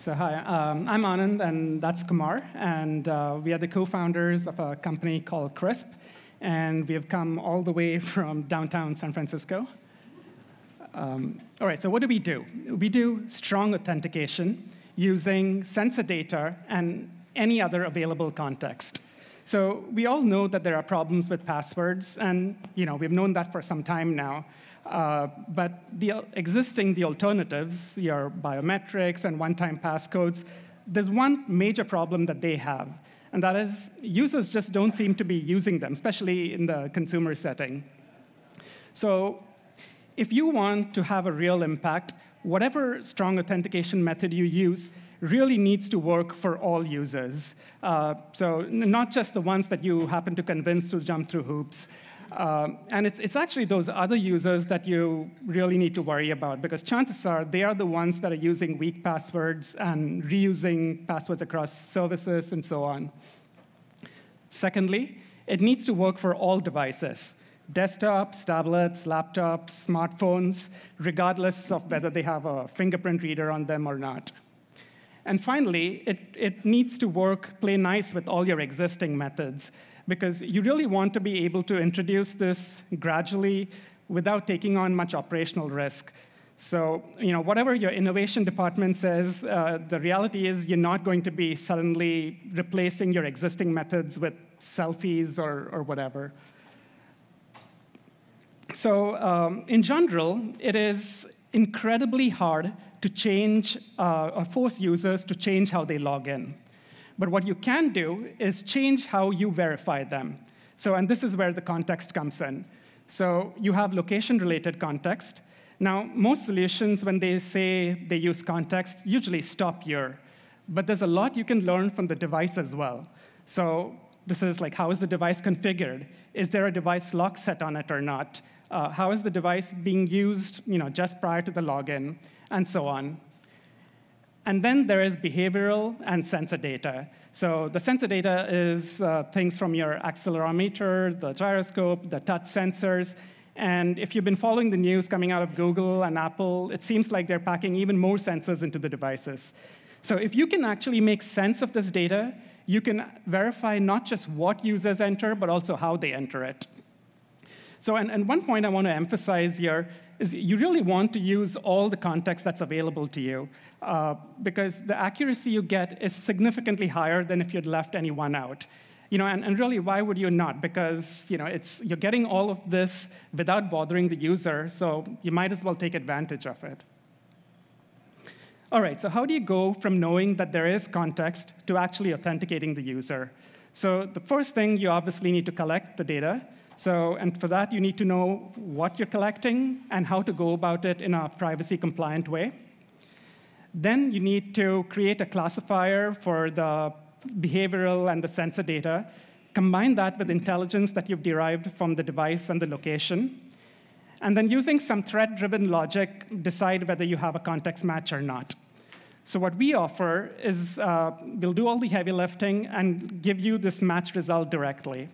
So hi, um, I'm Anand, and that's Kumar, and uh, we are the co-founders of a company called Crysp, and we have come all the way from downtown San Francisco. Um, all right, so what do we do? We do strong authentication using sensor data and any other available context. So we all know that there are problems with passwords, and you know we've known that for some time now. Uh, but the existing the alternatives, your biometrics and one-time passcodes, there's one major problem that they have, and that is users just don't seem to be using them, especially in the consumer setting. So if you want to have a real impact, whatever strong authentication method you use, really needs to work for all users. Uh, so not just the ones that you happen to convince to jump through hoops. Uh, and it's, it's actually those other users that you really need to worry about because chances are they are the ones that are using weak passwords and reusing passwords across services and so on. Secondly, it needs to work for all devices desktops, tablets, laptops, smartphones, regardless of whether they have a fingerprint reader on them or not. And finally, it, it needs to work, play nice with all your existing methods, because you really want to be able to introduce this gradually without taking on much operational risk. So, you know, whatever your innovation department says, uh, the reality is you're not going to be suddenly replacing your existing methods with selfies or, or whatever. So, um, in general, it is incredibly hard to change uh, or force users to change how they log in. But what you can do is change how you verify them. So, and this is where the context comes in. So you have location-related context. Now, most solutions, when they say they use context, usually stop here. But there's a lot you can learn from the device as well. So this is like, how is the device configured? Is there a device lock set on it or not? Uh, how is the device being used you know, just prior to the login? And so on. And then there is behavioral and sensor data. So the sensor data is uh, things from your accelerometer, the gyroscope, the touch sensors. And if you've been following the news coming out of Google and Apple, it seems like they're packing even more sensors into the devices. So if you can actually make sense of this data, you can verify not just what users enter, but also how they enter it. So, and, and one point I want to emphasize here is you really want to use all the context that's available to you uh, because the accuracy you get is significantly higher than if you'd left any one out. You know, and, and really, why would you not? Because you know, it's, you're getting all of this without bothering the user, so you might as well take advantage of it. All right, so how do you go from knowing that there is context to actually authenticating the user? So the first thing, you obviously need to collect the data. So, and for that, you need to know what you're collecting and how to go about it in a privacy compliant way. Then you need to create a classifier for the behavioral and the sensor data, combine that with intelligence that you've derived from the device and the location, and then using some threat-driven logic, decide whether you have a context match or not. So what we offer is uh, we'll do all the heavy lifting and give you this match result directly.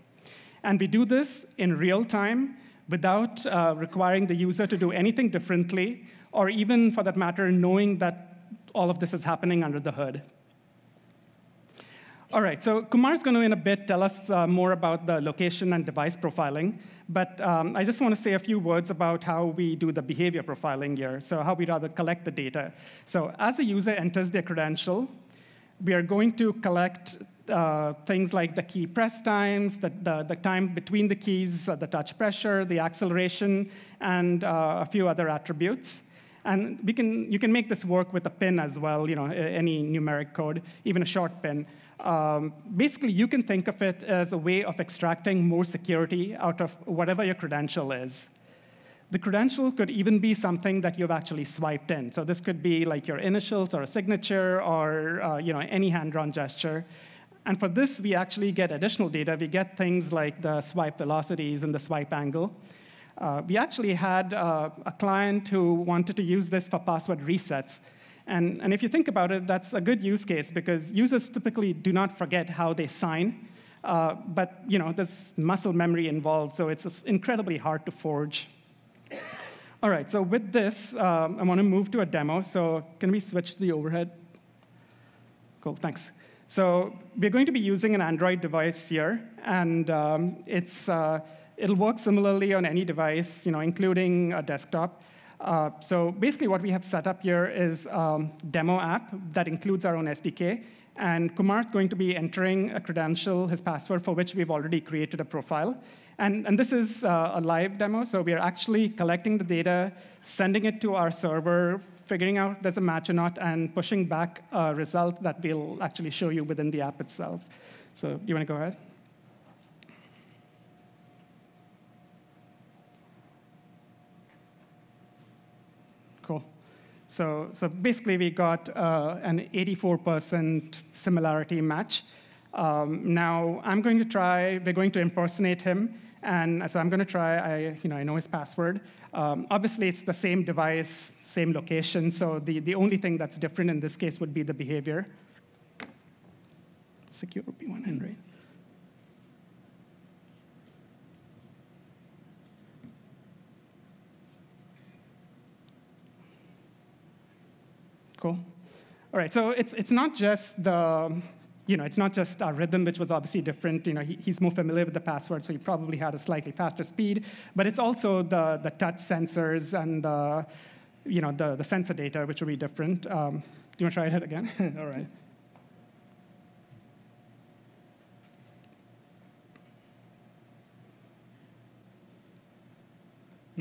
And we do this in real time without uh, requiring the user to do anything differently, or even, for that matter, knowing that all of this is happening under the hood. All right, so Kumar's going to, in a bit, tell us uh, more about the location and device profiling. But um, I just want to say a few words about how we do the behavior profiling here, so how we rather collect the data. So as a user enters their credential, we are going to collect uh, things like the key press times, the, the, the time between the keys, uh, the touch pressure, the acceleration, and uh, a few other attributes. And we can, you can make this work with a pin as well, you know, any numeric code, even a short pin. Um, basically, you can think of it as a way of extracting more security out of whatever your credential is. The credential could even be something that you've actually swiped in. So this could be like your initials or a signature or uh, you know, any hand-drawn gesture. And for this, we actually get additional data. We get things like the swipe velocities and the swipe angle. Uh, we actually had uh, a client who wanted to use this for password resets. And, and if you think about it, that's a good use case because users typically do not forget how they sign. Uh, but you know, there's muscle memory involved, so it's incredibly hard to forge. All right, so with this, um, I want to move to a demo. So can we switch the overhead? Cool, thanks. So we're going to be using an Android device here, and um, it's, uh, it'll work similarly on any device, you know, including a desktop. Uh, so basically what we have set up here is a demo app that includes our own SDK, and Kumar's going to be entering a credential, his password, for which we've already created a profile. And, and this is uh, a live demo, so we are actually collecting the data, sending it to our server, figuring out there's a match or not, and pushing back a result that we'll actually show you within the app itself. So you want to go ahead? Cool. So, so basically, we got uh, an 84% similarity match. Um, now, I'm going to try, we're going to impersonate him. And so I'm going to try, I, you know, I know his password. Um, obviously, it's the same device, same location, so the, the only thing that's different in this case would be the behavior. Secure P100. Cool. All right, so it's, it's not just the you know, it's not just our rhythm, which was obviously different. You know, he, he's more familiar with the password, so he probably had a slightly faster speed. But it's also the, the touch sensors and the, you know, the, the sensor data, which will be different. Um, do you want to try it again? All right.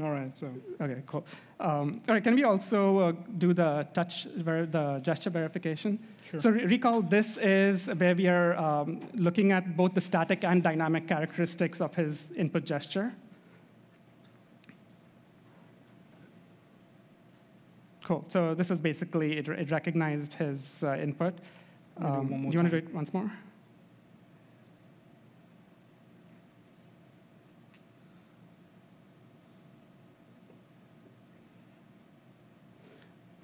All right, so. Okay, cool. Um, all right, can we also uh, do the touch, the gesture verification? Sure. So re recall this is where we are um, looking at both the static and dynamic characteristics of his input gesture. Cool, so this is basically, it, it recognized his uh, input. Um, do you want to do it once more?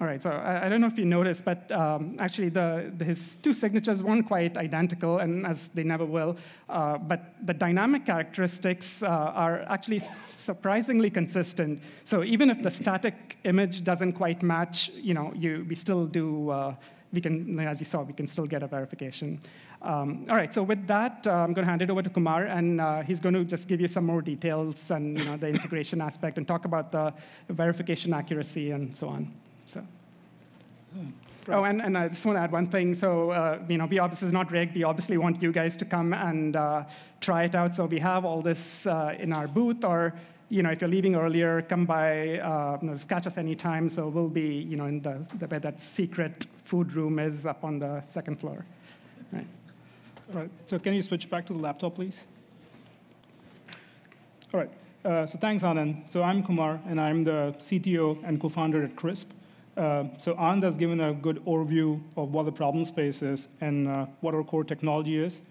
All right, so I, I, don't know if you noticed, but um, actually the, the, his two signatures weren't quite identical, and as they never will. Uh, but the dynamic characteristics uh, are actually surprisingly consistent. So even if the static image doesn't quite match, you know, you, we still do, uh, we can, as you saw, we can still get a verification. Um, all right, so with that, uh, I'm going to hand it over to Kumar, and uh, he's going to just give you some more details and you know, the integration aspect and talk about the verification accuracy and so on. So. Oh, and, and I just want to add one thing. So, uh, you know, we obviously is not rigged. We obviously want you guys to come and uh, try it out. So we have all this uh, in our booth, or you know, if you're leaving earlier, come by, uh, you know, just catch us anytime. So we'll be, you know, in the, the where that secret food room is up on the second floor. Right. All right. So can you switch back to the laptop, please? All right. Uh, so thanks, Anand. So I'm Kumar, and I'm the CTO and co-founder at Crysp. Uh, so Anand has given a good overview of what the problem space is and uh, what our core technology is.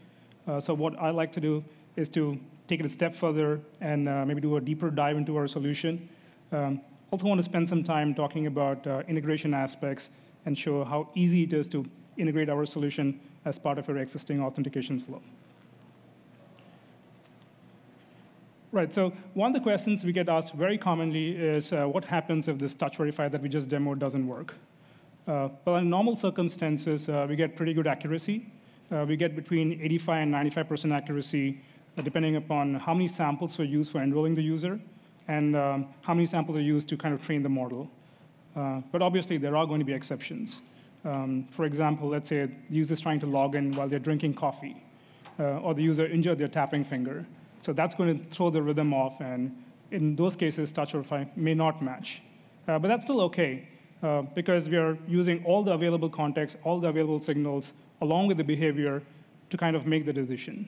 Uh, so what I like to do is to take it a step further and uh, maybe do a deeper dive into our solution. Um, also want to spend some time talking about uh, integration aspects and show how easy it is to integrate our solution as part of your existing authentication flow. Right, so one of the questions we get asked very commonly is uh, what happens if this touch verify that we just demoed doesn't work? Uh, well, in normal circumstances, uh, we get pretty good accuracy. Uh, we get between 85 and 95% accuracy, uh, depending upon how many samples were used for enrolling the user and um, how many samples are used to kind of train the model. Uh, but obviously, there are going to be exceptions. Um, for example, let's say the user is trying to log in while they're drinking coffee, or the user injured their tapping finger. So that's going to throw the rhythm off, and in those cases, touch verify may not match. Uh, but that's still OK, uh, because we are using all the available context, all the available signals, along with the behavior to kind of make the decision.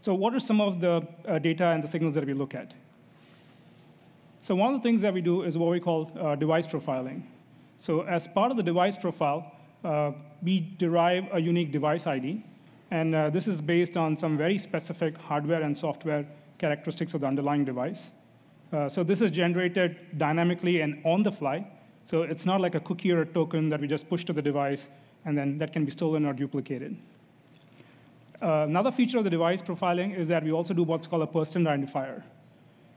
So what are some of the uh, data and the signals that we look at? So one of the things that we do is what we call uh, device profiling. So as part of the device profile, uh, we derive a unique device ID, and uh, this is based on some very specific hardware and software characteristics of the underlying device. Uh, so this is generated dynamically and on the fly. So it's not like a cookie or a token that we just push to the device, and then that can be stolen or duplicated. Uh, another feature of the device profiling is that we also do what's called a person identifier.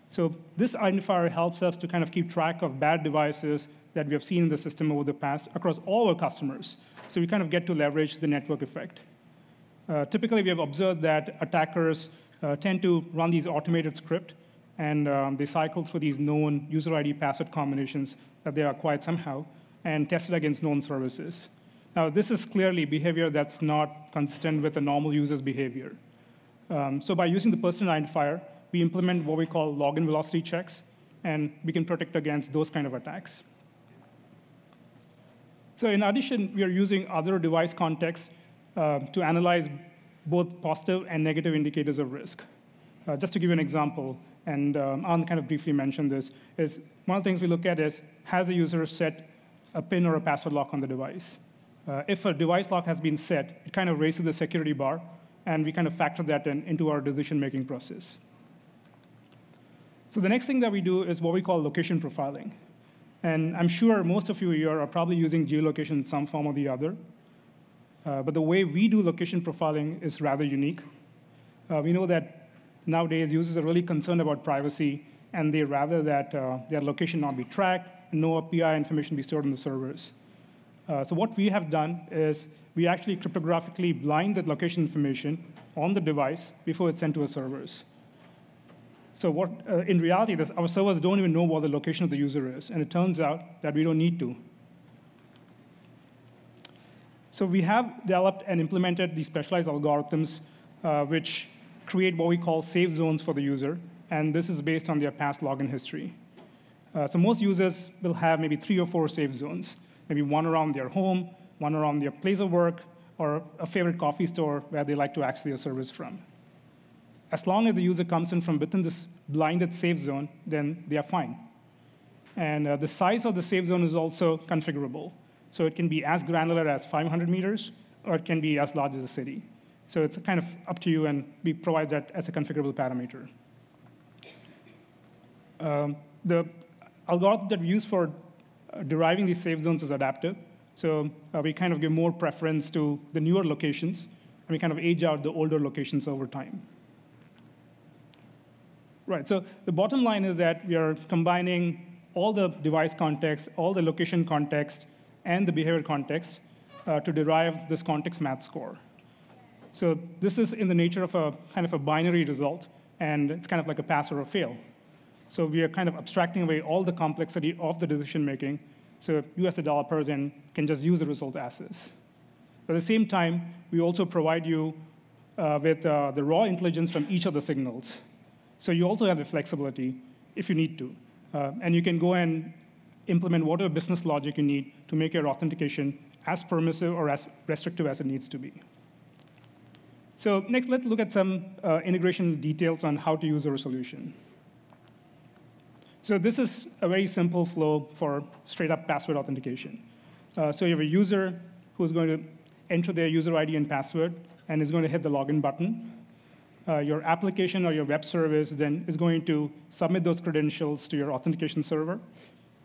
So this identifier helps us to kind of keep track of bad devices that we have seen in the system over the past across all our customers. So we kind of get to leverage the network effect. Uh, typically, we have observed that attackers uh, tend to run these automated script, and um, they cycle through these known user ID password combinations that they acquired somehow and test it against known services. Now, this is clearly behavior that's not consistent with a normal user's behavior. Um, so by using the person identifier, we implement what we call login velocity checks, and we can protect against those kind of attacks. So in addition, we are using other device contexts uh, to analyze both positive and negative indicators of risk. Uh, just to give you an example, and um, Anand kind of briefly mentioned this, is one of the things we look at is, has the user set a PIN or a password lock on the device? Uh, if a device lock has been set, it kind of raises the security bar, and we kind of factor that in, into our decision-making process. So the next thing that we do is what we call location profiling. And I'm sure most of you here are probably using geolocation in some form or the other. Uh, but the way we do location profiling is rather unique. Uh, we know that nowadays users are really concerned about privacy, and they rather that uh, their location not be tracked, no PI information be stored on the servers. Uh, so what we have done is we actually cryptographically blind the location information on the device before it's sent to our servers. So what, uh, in reality, this, our servers don't even know what the location of the user is, and it turns out that we don't need to. So we have developed and implemented these specialized algorithms uh, which create what we call safe zones for the user, and this is based on their past login history. Uh, so most users will have maybe three or four safe zones, maybe one around their home, one around their place of work, or a favorite coffee store where they like to access their service from as long as the user comes in from within this blinded safe zone, then they are fine. And uh, the size of the safe zone is also configurable. So it can be as granular as 500 meters, or it can be as large as a city. So it's kind of up to you, and we provide that as a configurable parameter. Um, the algorithm that we use for uh, deriving these safe zones is adaptive. So uh, we kind of give more preference to the newer locations, and we kind of age out the older locations over time. Right, so the bottom line is that we are combining all the device context, all the location context, and the behavior context uh, to derive this context match score. So this is in the nature of a kind of a binary result, and it's kind of like a pass or a fail. So we are kind of abstracting away all the complexity of the decision making, so you as a developer then can just use the result as is. But at the same time, we also provide you uh, with uh, the raw intelligence from each of the signals. So you also have the flexibility if you need to. Uh, and you can go and implement whatever business logic you need to make your authentication as permissive or as restrictive as it needs to be. So next, let's look at some uh, integration details on how to use our solution. So this is a very simple flow for straight-up password authentication. Uh, so you have a user who's going to enter their user ID and password and is going to hit the login button uh, your application or your web service then is going to submit those credentials to your authentication server.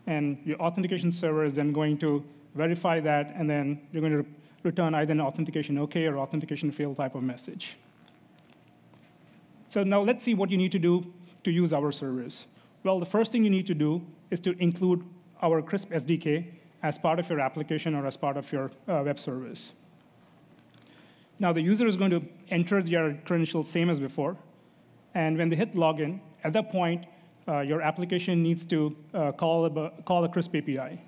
And your authentication server is then going to verify that, and then you're going to re return either an authentication OK or authentication failed type of message. So now let's see what you need to do to use our service. Well, the first thing you need to do is to include our Crysp SDK as part of your application or as part of your uh, web service. Now, the user is going to enter their credentials same as before. And when they hit login, at that point, uh, your application needs to uh, call, a, call a Crysp API.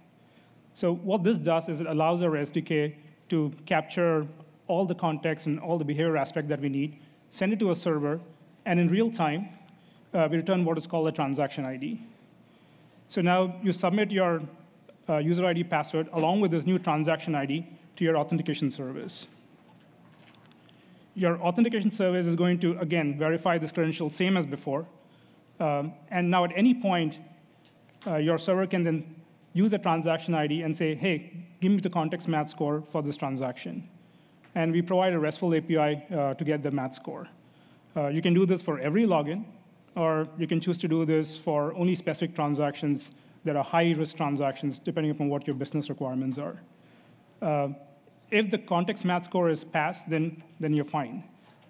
So what this does is it allows our SDK to capture all the context and all the behavior aspect that we need, send it to a server, and in real time, uh, we return what is called a transaction ID. So now you submit your uh, user ID password along with this new transaction ID to your authentication service your authentication service is going to, again, verify this credential same as before. Um, and now at any point, uh, your server can then use the transaction ID and say, hey, give me the context match score for this transaction. And we provide a RESTful API uh, to get the match score. Uh, you can do this for every login, or you can choose to do this for only specific transactions that are high-risk transactions, depending upon what your business requirements are. Uh, if the context match score is passed, then, then you're fine.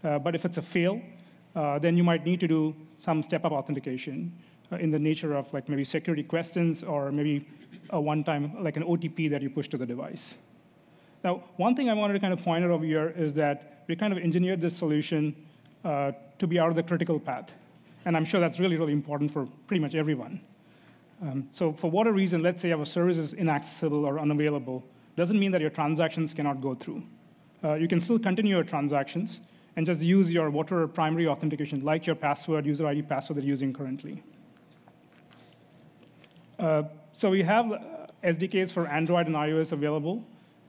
Uh, but if it's a fail, uh, then you might need to do some step-up authentication. uh, in the nature of like maybe security questions or maybe a one-time, like an OTP that you push to the device. Now, one thing I wanted to kind of point out over here is that we kind of engineered this solution uh, to be out of the critical path. And I'm sure that's really, really important for pretty much everyone. Um, so for whatever reason, let's say our service is inaccessible or unavailable, doesn't mean that your transactions cannot go through. Uh, you can still continue your transactions and just use your whatever primary authentication, like your password, user ID password that you're using currently. Uh, so we have uh, SDKs for Android and iOS available.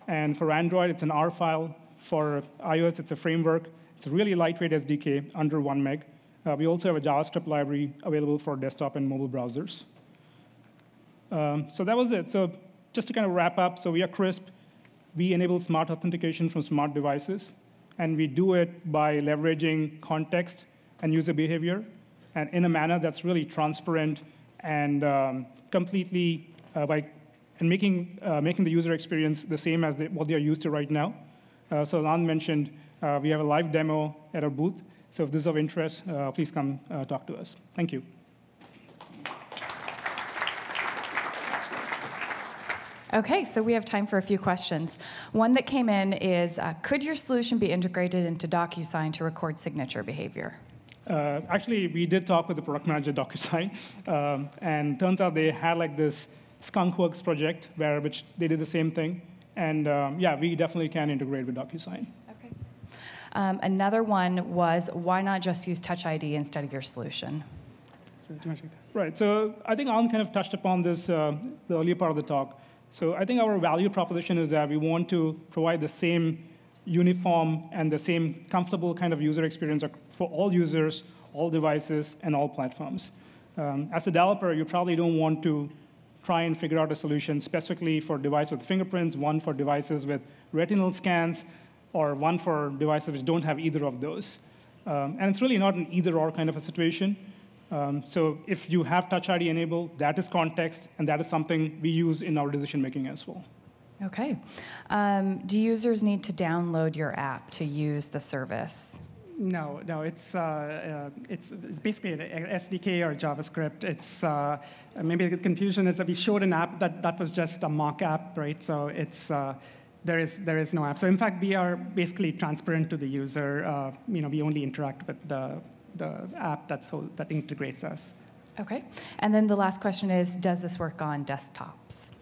And for Android, it's an R file. For iOS, it's a framework. It's a really lightweight SDK, under one meg. Uh, we also have a JavaScript library available for desktop and mobile browsers. Um, so that was it. So just to kind of wrap up, so we are Crysp. We enable smart authentication from smart devices. And we do it by leveraging context and user behavior, and in a manner that's really transparent and um, completely uh, by and making, uh, making the user experience the same as they, what they are used to right now. Uh, so Anand mentioned uh, we have a live demo at our booth. So if this is of interest, uh, please come uh, talk to us. Thank you. Okay, so we have time for a few questions. One that came in is, uh, could your solution be integrated into DocuSign to record signature behavior? Uh, actually, we did talk with the product manager at DocuSign, um, and turns out they had like this Skunkworks project where which they did the same thing. And um, yeah, we definitely can integrate with DocuSign. Okay. Um, another one was why not just use Touch ID instead of your solution? Right. So I think Anand kind of touched upon this uh, the earlier part of the talk. So I think our value proposition is that we want to provide the same uniform and the same comfortable kind of user experience for all users, all devices, and all platforms. Um, as a developer, you probably don't want to try and figure out a solution specifically for devices with fingerprints, one for devices with retinal scans, or one for devices which don't have either of those. Um, and it's really not an either or kind of a situation. Um, so if you have Touch ID enabled, that is context, and that is something we use in our decision making as well. Okay. Um, do users need to download your app to use the service? No, no, it's, uh, uh, it's, it's, basically an SDK or JavaScript. It's, uh, maybe the confusion is that we showed an app that, that was just a mock app, right? So it's, uh, there, is, there is no app. So in fact, we are basically transparent to the user. Uh, you know, we only interact with the, the app that's, that integrates us. Okay. And then the last question is, does this work on desktops?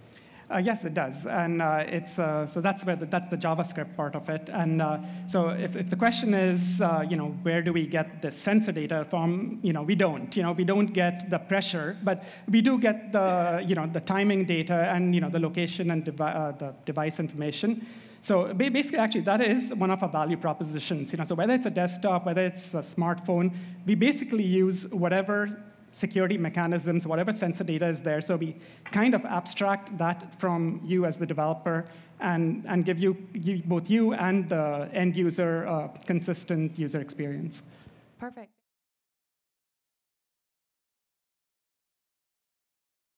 Uh, yes, it does, and uh, it's uh, so that's where the, that's the JavaScript part of it. And uh, so if, if, the question is, uh, you know, where do we get the sensor data from? You know, we don't. You know, we don't get the pressure, but we do get the you know the timing data and you know the location and devi uh, the device information. So basically, actually, that is one of our value propositions. You know, so whether it's a desktop, whether it's a smartphone, we basically use whatever security mechanisms, whatever sensor data is there. So we kind of abstract that from you as the developer and, and give you, you both you and the end user uh, consistent user experience. Perfect.